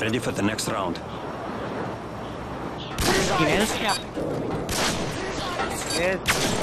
Ready for the next round. Yes. Yes.